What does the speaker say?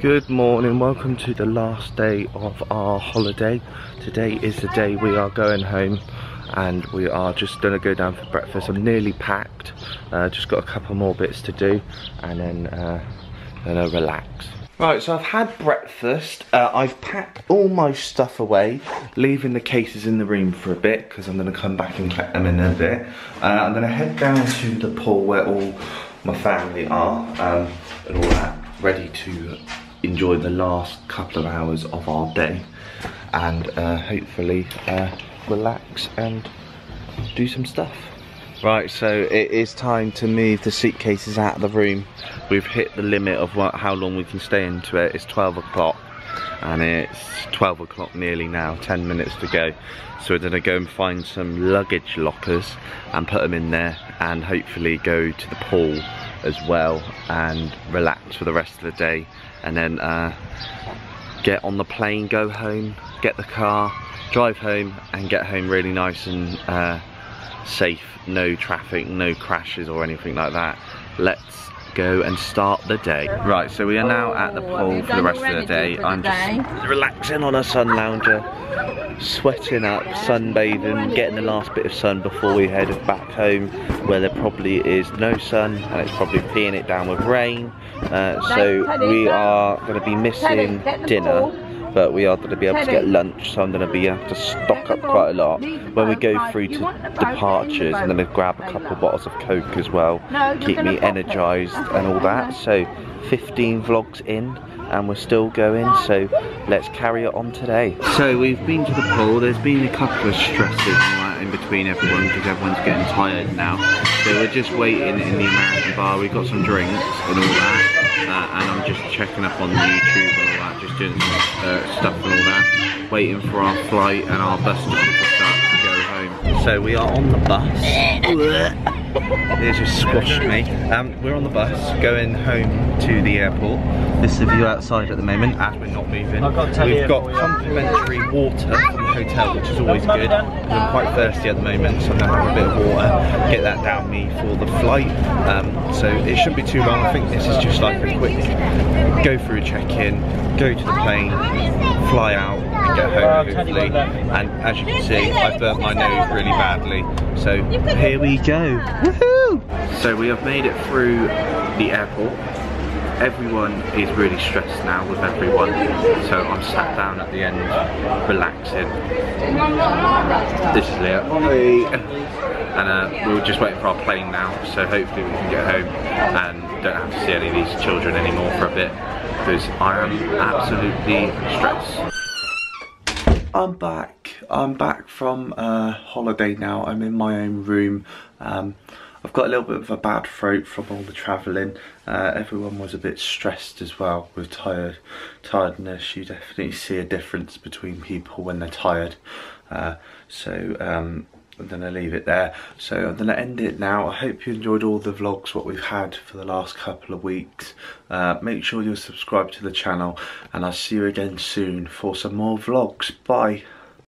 Good morning, welcome to the last day of our holiday. Today is the day we are going home and we are just gonna go down for breakfast. I'm nearly packed, uh, just got a couple more bits to do and then, uh, relax. Right, so I've had breakfast. Uh, I've packed all my stuff away, leaving the cases in the room for a bit because I'm going to come back and collect them in a bit. Uh, I'm going to head down to the pool where all my family are um, and all that, ready to enjoy the last couple of hours of our day and uh, hopefully uh, relax and do some stuff. Right, so it is time to move the suitcases out of the room. We've hit the limit of what, how long we can stay into it. It's 12 o'clock and it's 12 o'clock nearly now, 10 minutes to go. So we're gonna go and find some luggage lockers and put them in there and hopefully go to the pool as well and relax for the rest of the day and then uh, get on the plane, go home, get the car, drive home and get home really nice and uh, safe, no traffic, no crashes or anything like that. Let's go and start the day. Right, so we are now at the pool for the rest of the day. I'm just relaxing on a sun lounger, sweating up, sunbathing, getting the last bit of sun before we head back home where there probably is no sun and it's probably peeing it down with rain. Uh, so we are going to be missing dinner but we are going to be able to get lunch so I'm going to be able to stock up quite a lot. When we go through to departures I'm going to grab a couple of bottles of coke as well keep me energized and all that. So 15 vlogs in and we're still going so let's carry it on today. So we've been to the pool. There's been a couple of stresses in between everyone because everyone's getting tired now. So we're just waiting in the American bar. We've got some drinks and all that uh, and I'm just checking up on YouTube and all that, just doing some uh, stuff and all that, waiting for our flight and our bus to start to go home. So we are on the bus. It just squashed me. Um, we're on the bus going home to the airport. This is the view outside at the moment as we're not moving. We've got complimentary water from the hotel, which is always good. I'm quite thirsty at the moment, so I'm gonna have a bit of water, get that down me for the flight. Um, so it shouldn't be too long. I think this is just like a quick go through check-in, go to the plane, fly out, and get home hopefully. And as you can see, I've burnt my nose really badly. So here we go. So we have made it through the airport. Everyone is really stressed now with everyone. So I'm sat down at the end, relaxing. This is Leah. And uh, we're just waiting for our plane now. So hopefully we can get home and don't have to see any of these children anymore for a bit. Because I am absolutely stressed. I'm back. I'm back from uh, holiday now. I'm in my own room. Um, I've got a little bit of a bad throat from all the travelling. Uh, everyone was a bit stressed as well with tired tiredness. You definitely see a difference between people when they're tired. Uh, so um, I'm going to leave it there. So I'm going to end it now. I hope you enjoyed all the vlogs what we've had for the last couple of weeks. Uh, make sure you're subscribed to the channel and I'll see you again soon for some more vlogs. Bye.